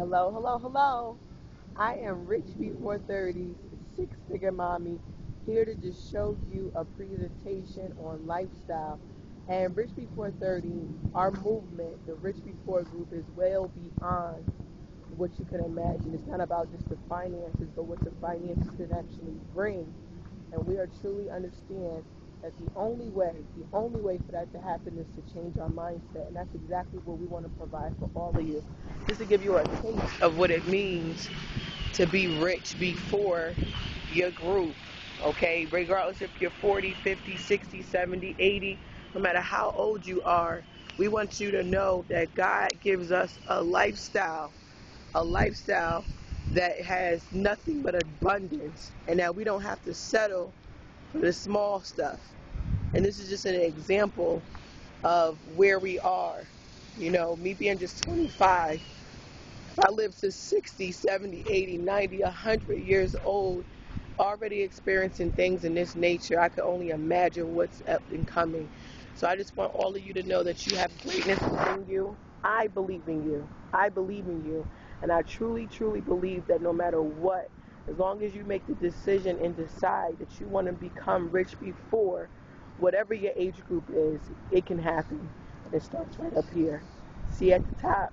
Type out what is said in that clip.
Hello, hello, hello. I am Rich Before 30, six figure mommy, here to just show you a presentation on lifestyle. And Rich Before 30, our movement, the Rich Before group, is well beyond what you can imagine. It's not about just the finances, but what the finances can actually bring. And we are truly understand that the only way, the only way for that to happen is to change our mindset. And that's exactly what we want to provide for all of you. Just to give you a taste of what it means to be rich before your group. Okay, regardless if you're 40, 50, 60, 70, 80, no matter how old you are, we want you to know that God gives us a lifestyle, a lifestyle that has nothing but abundance, and that we don't have to settle for the small stuff. And this is just an example of where we are. You know, me being just 25, if I live to 60, 70, 80, 90, 100 years old, already experiencing things in this nature, I could only imagine what's up and coming. So I just want all of you to know that you have greatness within you. I believe in you. I believe in you. And I truly, truly believe that no matter what, as long as you make the decision and decide that you want to become rich before whatever your age group is, it can happen. And it starts right up here. See at the top.